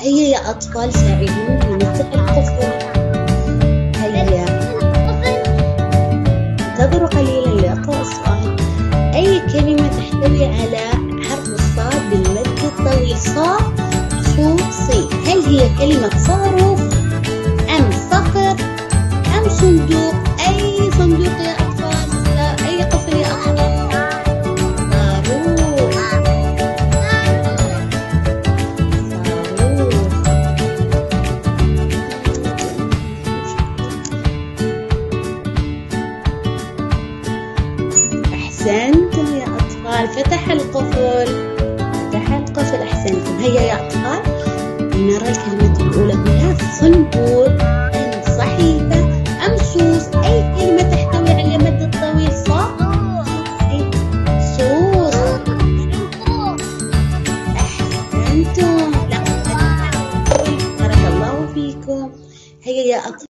هيا يا أطفال ساعدوني نفتح القفل هيا. انتظروا قليلا لأقرأ السؤال أي كلمة تحتوي على حرف الصاد بالمد الطويل؟ صا صو صي هل هي كلمة صاروخ أم صقر أم صندوق؟ أي صندوق يا أحسنتم يا أطفال. فتح القفل. فتح القفل أحسنتم. هيا يا أطفال. لنرى الكلمة الأولى هنا صندوق أم صحيفة. أم سوس. أي كلمة تحتوي على مد الطويل صح؟ سوس. أحسنتم. لا بارك الله فيكم. هيا يا أطفال.